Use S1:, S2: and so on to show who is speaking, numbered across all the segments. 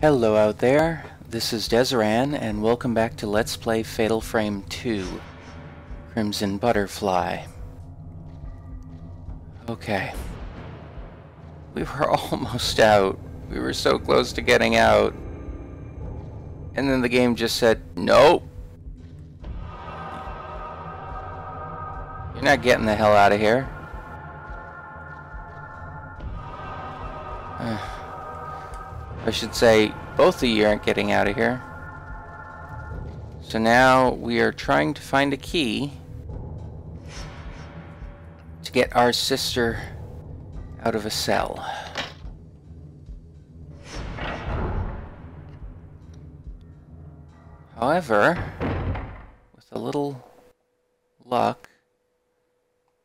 S1: Hello out there, this is Dzaran, and welcome back to Let's Play Fatal Frame 2 Crimson Butterfly. Okay. We were almost out. We were so close to getting out. And then the game just said, nope. You're not getting the hell out of here. I should say, both of you aren't getting out of here. So now we are trying to find a key to get our sister out of a cell. However, with a little luck,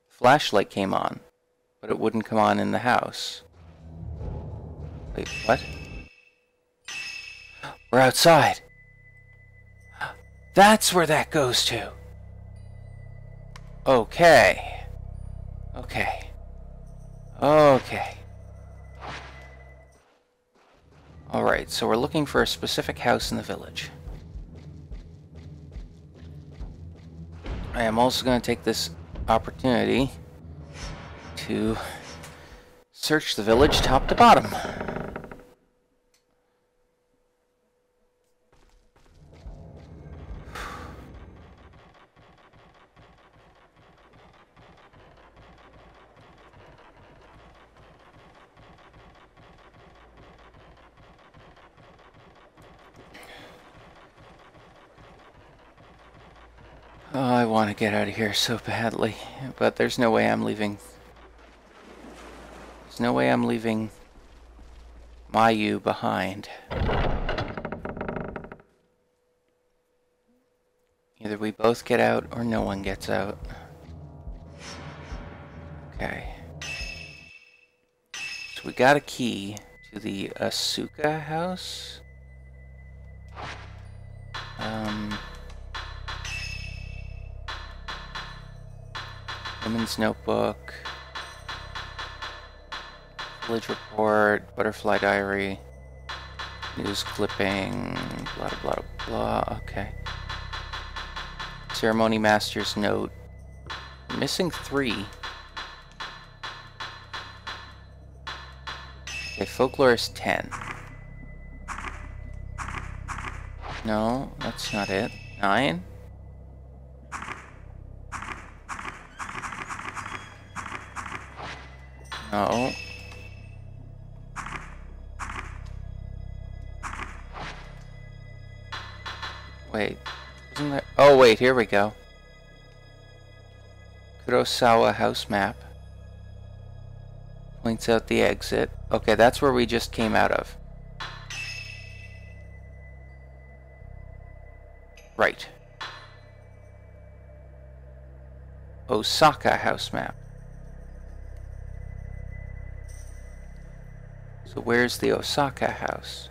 S1: flashlight came on, but it wouldn't come on in the house. Wait, what? We're outside. That's where that goes to. Okay. Okay. Okay. Alright, so we're looking for a specific house in the village. I am also going to take this opportunity to search the village top to bottom. Oh, I want to get out of here so badly, but there's no way I'm leaving. There's no way I'm leaving Mayu behind. Either we both get out or no one gets out. Okay. So we got a key to the Osaka house. Women's Notebook, Village Report, Butterfly Diary, News Clipping, blah blah blah blah. Okay. Ceremony Master's Note. Missing three. Okay, Folklore is 10. No, that's not it. Nine? No. Wait. Isn't there... Oh, wait, here we go. Kurosawa house map. Points out the exit. Okay, that's where we just came out of. Right. Osaka house map. So where's the Osaka house?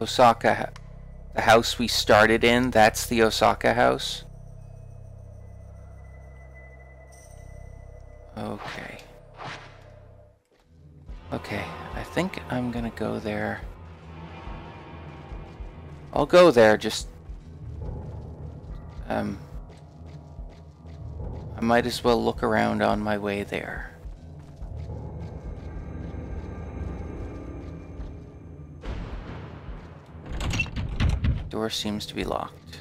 S1: Osaka, the house we started in, that's the Osaka house? Okay. Okay, I think I'm gonna go there. I'll go there, just... Um... I might as well look around on my way there. Door seems to be locked.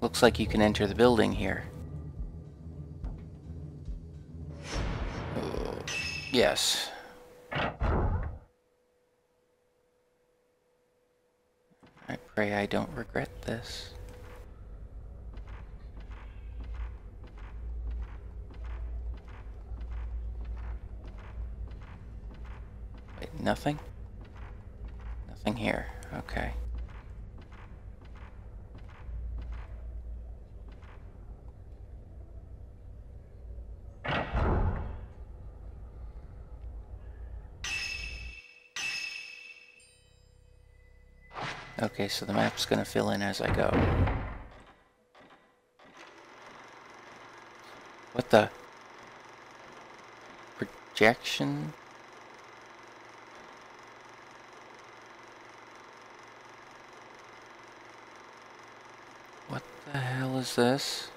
S1: Looks like you can enter the building here. Uh, yes. I pray I don't regret this. Wait, nothing? Nothing here. Okay. Okay, so the map's gonna fill in as I go. What the? Projection? What the hell is this?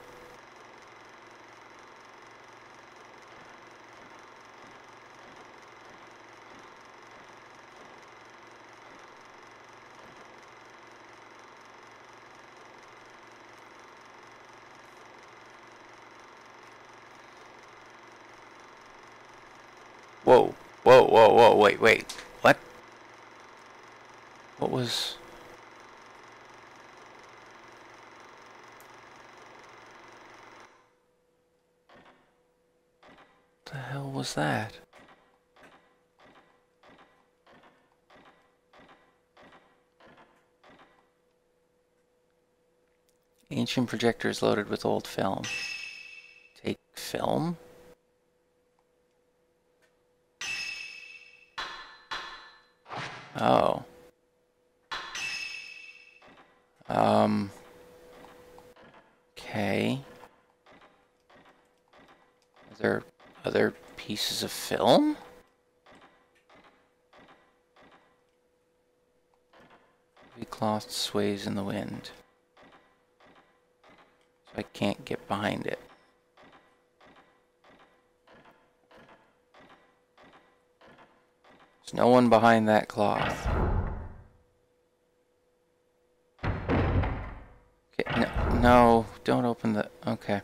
S1: Whoa, wait, wait. What? What was... the hell was that? Ancient projectors loaded with old film. Take film? Oh. Um. Okay. Are there other pieces of film? Heavy cloth sways in the wind. So I can't get behind it. No one behind that cloth. Okay, no, no, don't open the, okay.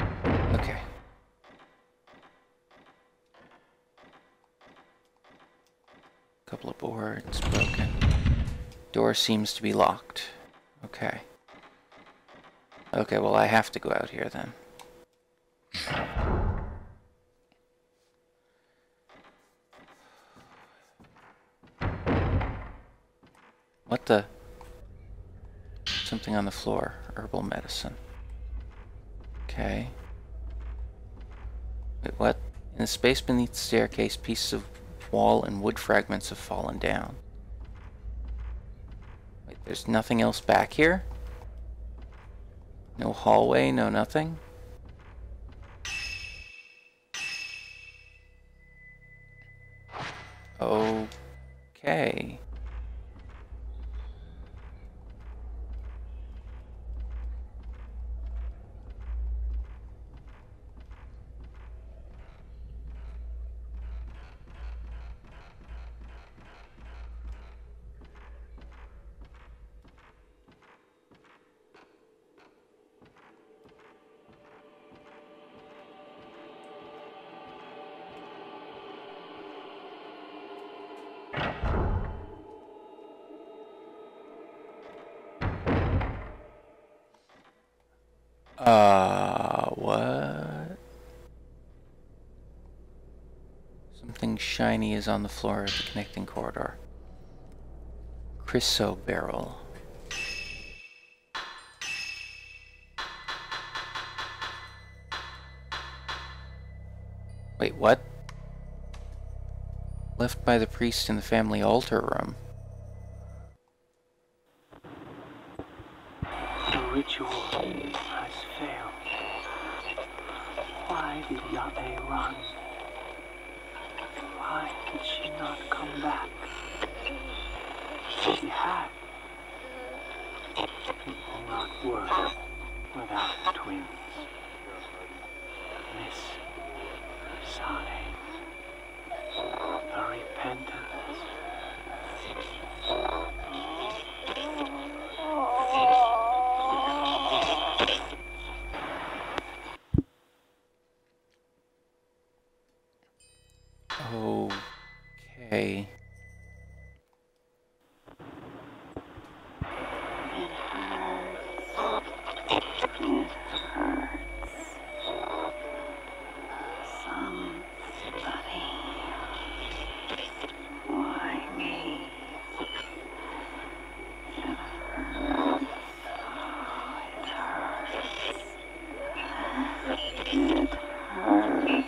S1: Okay. Couple of boards broken. Door seems to be locked. Okay. Okay, well I have to go out here then. What the? Something on the floor. Herbal medicine. Okay. Wait, what? In the space beneath the staircase, pieces of wall and wood fragments have fallen down. Wait, there's nothing else back here? No hallway, no nothing? Something shiny is on the floor of the connecting corridor. Chrysoberyl. Wait, what? Left by the priest in the family altar room.
S2: The ritual has failed. Why did Yae run? Why did she not come back? She had. It will not work without twins. Miss Sane. The repentance.
S1: pay.
S3: It hurts. It hurts. Somebody. Why me? It hurts. It hurts. It hurts.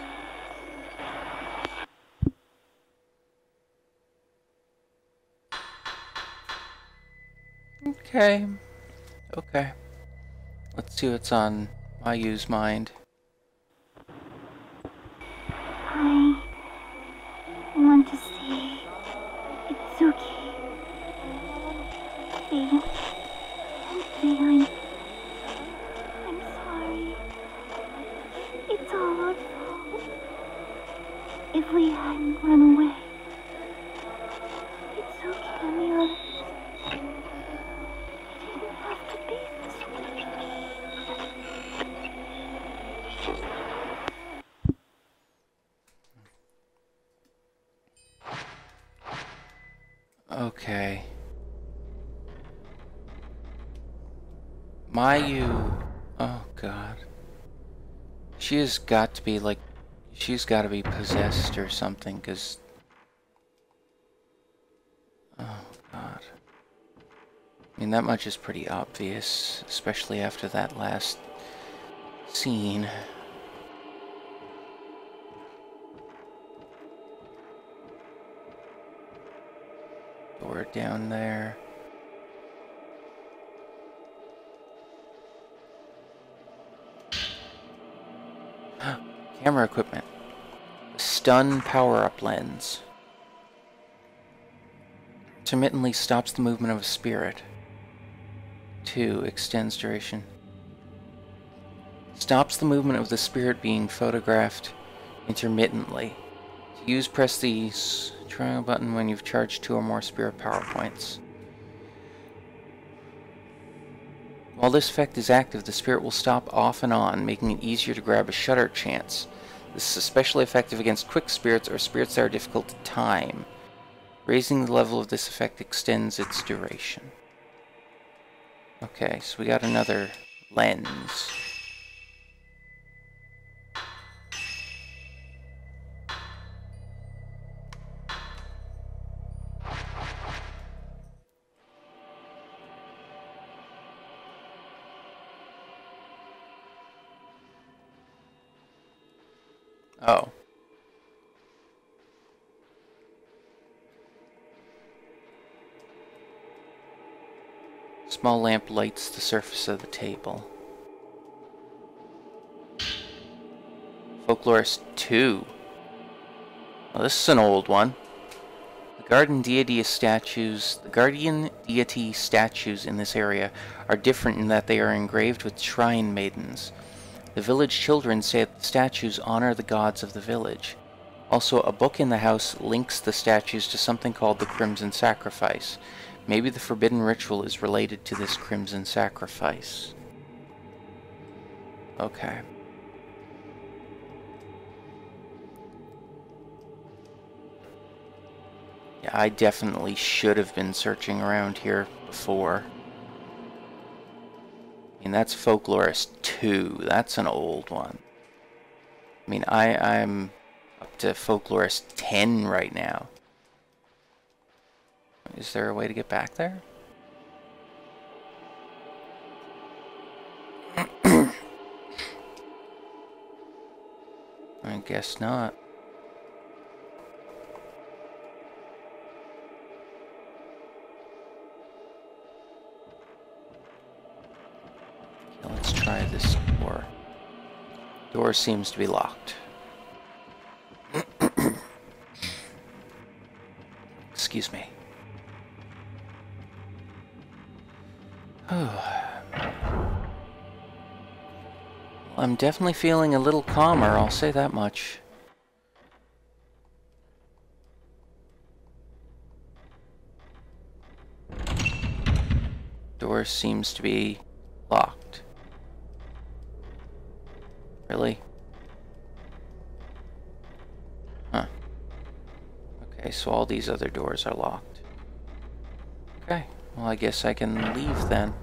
S1: Okay. Okay. Let's see what's on Mayu's mind.
S3: I want to see Itsuki. Say, say I'm, I'm
S1: Mayu. Oh god. She has got to be like. She's got to be possessed or something, because. Oh god. I mean, that much is pretty obvious, especially after that last scene. Door down there. Camera equipment. Stun power-up lens. Intermittently stops the movement of a spirit. 2. Extends duration. Stops the movement of the spirit being photographed intermittently. To use, press the triangle button when you've charged two or more spirit power points. While this effect is active, the spirit will stop off and on, making it easier to grab a shutter chance. This is especially effective against quick spirits or spirits that are difficult to time. Raising the level of this effect extends its duration. Okay, so we got another lens. Oh. Small lamp lights the surface of the table. Folklorist 2. Well, this is an old one. The garden deity statues, the guardian deity statues in this area are different in that they are engraved with shrine maidens. The village children say that the statues honor the gods of the village. Also, a book in the house links the statues to something called the Crimson Sacrifice. Maybe the forbidden ritual is related to this Crimson Sacrifice. Okay. Yeah, I definitely should have been searching around here before. I mean, that's Folklorist 2. That's an old one. I mean, I, I'm up to Folklorist 10 right now. Is there a way to get back there? I guess not. Okay, let's try this door. Door seems to be locked. Excuse me. I'm definitely feeling a little calmer, I'll say that much. Door seems to be locked. Really? Huh. Okay, so all these other doors are locked. Okay, well I guess I can leave then.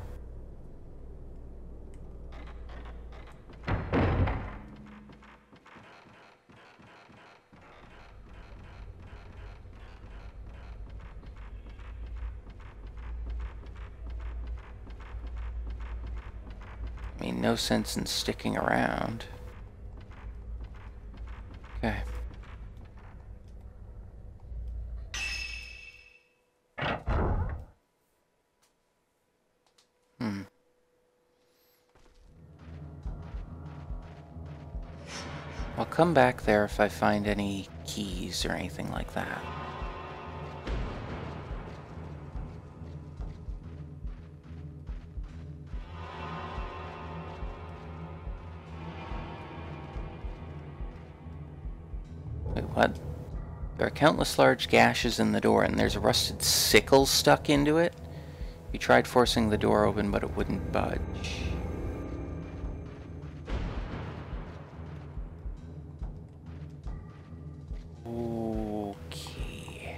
S1: Sense in sticking around. Okay. Hmm. I'll come back there if I find any keys or anything like that. Countless large gashes in the door, and there's a rusted sickle stuck into it. You tried forcing the door open, but it wouldn't budge. Okay.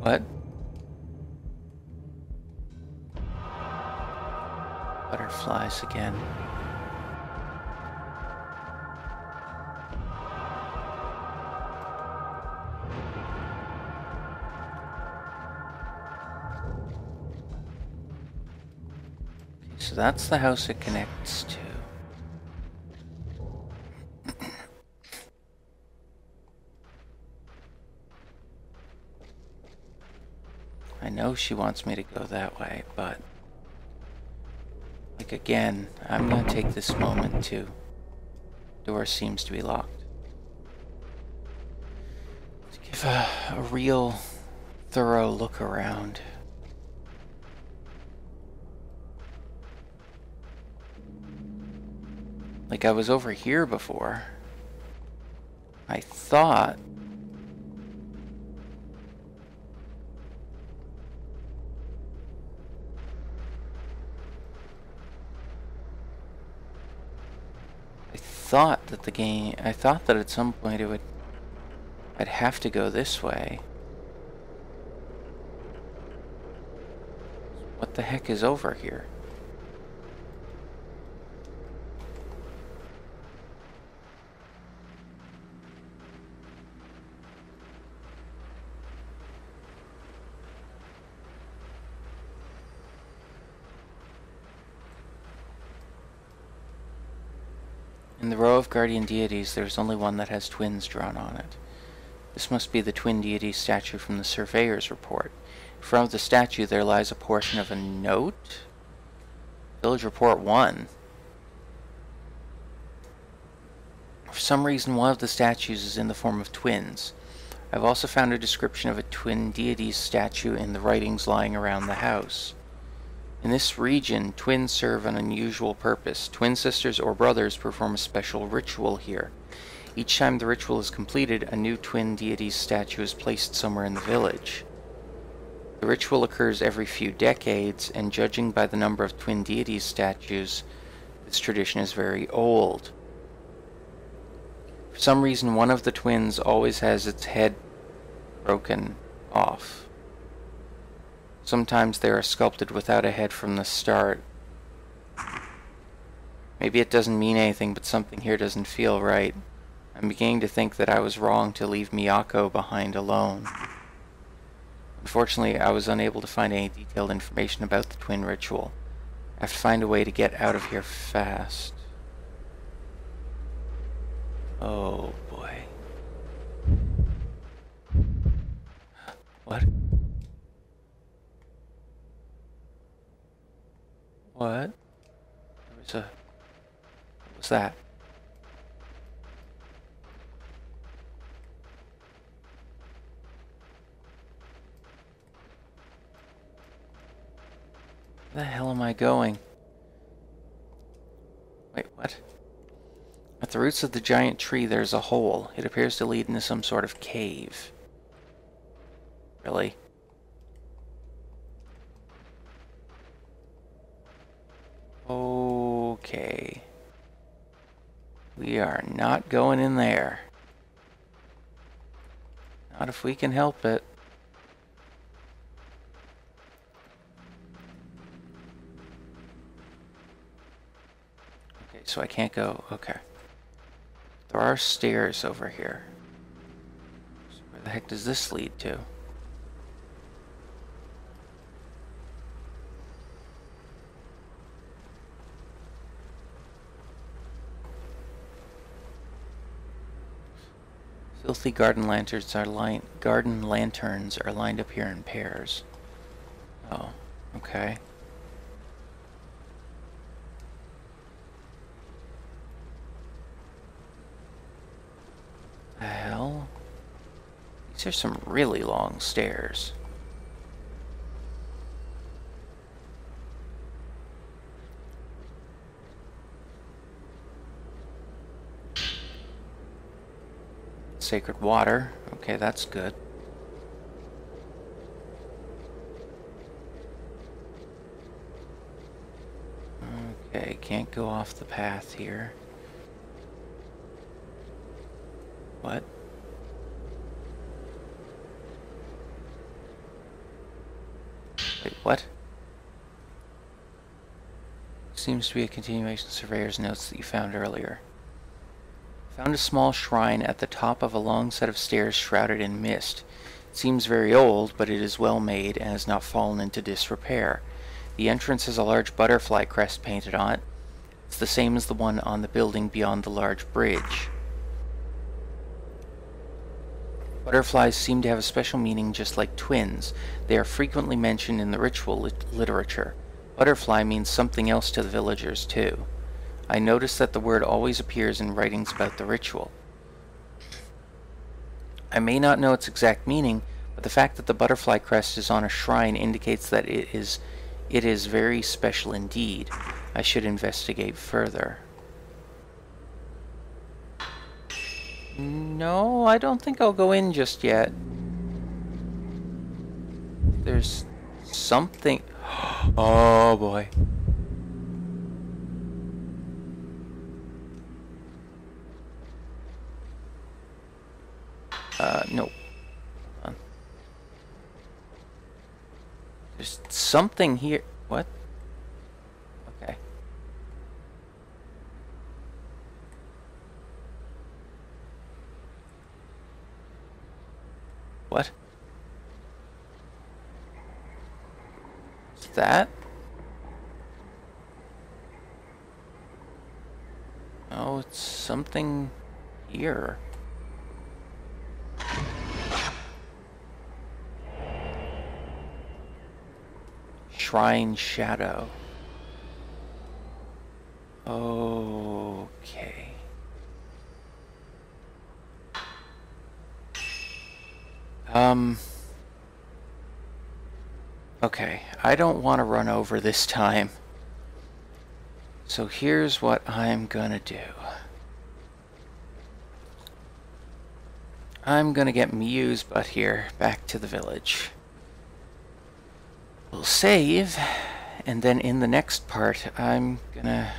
S1: What? Butterflies again. Okay, so that's the house it connects to. I know she wants me to go that way, but like again, I'm gonna take this moment to door seems to be locked. To give a, a real thorough look around. Like I was over here before. I thought I thought that the game I thought that at some point it would I'd have to go this way. What the heck is over here? In the row of guardian deities, there's only one that has twins drawn on it. This must be the twin deity statue from the surveyor's report. In front of the statue there lies a portion of a note? Village Report 1. For some reason, one of the statues is in the form of twins. I've also found a description of a twin deities statue in the writings lying around the house. In this region, twins serve an unusual purpose. Twin sisters or brothers perform a special ritual here. Each time the ritual is completed, a new twin deities statue is placed somewhere in the village. The ritual occurs every few decades, and judging by the number of twin deities statues, this tradition is very old. For some reason, one of the twins always has its head broken off. Sometimes they are sculpted without a head from the start. Maybe it doesn't mean anything, but something here doesn't feel right. I'm beginning to think that I was wrong to leave Miyako behind alone. Unfortunately, I was unable to find any detailed information about the twin ritual. I have to find a way to get out of here fast. Oh boy. What? What? There was a... What was that? Where the hell am I going? Wait, what? At the roots of the giant tree there's a hole. It appears to lead into some sort of cave. Really? We are not going in there. Not if we can help it. Okay, so I can't go. Okay. There are stairs over here. So where the heck does this lead to? Filthy garden lanterns are lined. Garden lanterns are lined up here in pairs. Oh, okay. The hell? These are some really long stairs. Sacred water. Okay, that's good. Okay, can't go off the path here. What? Wait, what? Seems to be a continuation of Surveyor's notes that you found earlier. Found a small shrine at the top of a long set of stairs shrouded in mist. It seems very old, but it is well made and has not fallen into disrepair. The entrance has a large butterfly crest painted on it. It's the same as the one on the building beyond the large bridge. Butterflies seem to have a special meaning just like twins. They are frequently mentioned in the ritual lit literature. Butterfly means something else to the villagers, too. I notice that the word always appears in writings about the ritual. I may not know its exact meaning, but the fact that the butterfly crest is on a shrine indicates that it is it is very special indeed. I should investigate further. No, I don't think I'll go in just yet. There's something... Oh boy. Uh, no. There's something here. What? Okay. What? What? Is that? Oh, it's something here. Shrine Shadow. Okay. Um. Okay, I don't want to run over this time. So here's what I'm gonna do. I'm gonna get Mio's butt here back to the village. We'll save, and then in the next part, I'm gonna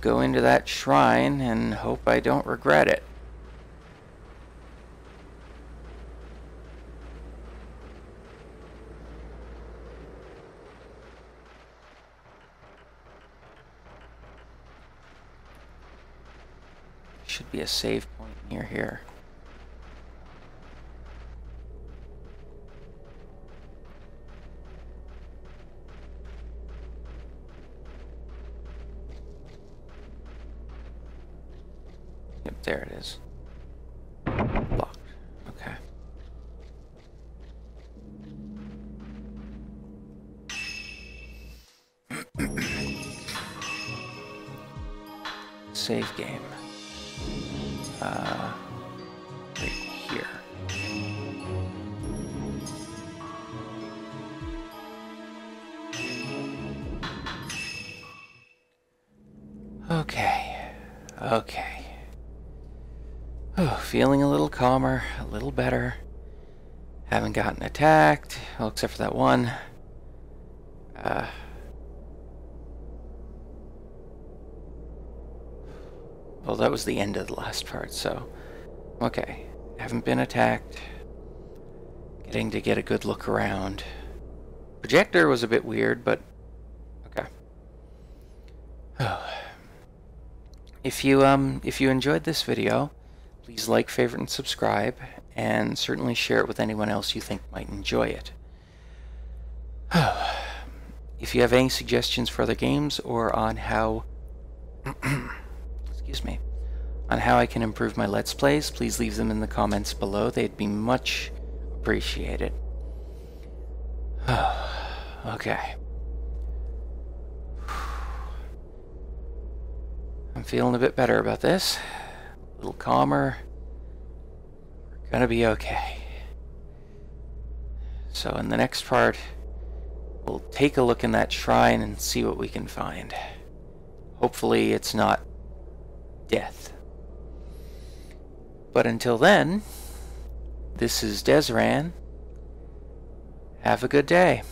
S1: go into that shrine and hope I don't regret it. Should be a save point near here. Here. Okay. Okay. Oh, feeling a little calmer, a little better. Haven't gotten attacked, well, except for that one. Uh, Well, that was the end of the last part, so... Okay. Haven't been attacked. Getting to get a good look around. Projector was a bit weird, but... Okay. if you, um, if you enjoyed this video, please like, favorite, and subscribe, and certainly share it with anyone else you think might enjoy it. if you have any suggestions for other games or on how excuse me on how I can improve my Let's Plays, please leave them in the comments below. They'd be much appreciated. okay. I'm feeling a bit better about this. A little calmer. We're gonna be okay. So in the next part, we'll take a look in that shrine and see what we can find. Hopefully it's not death. But until then, this is Dzaran. Have a good day.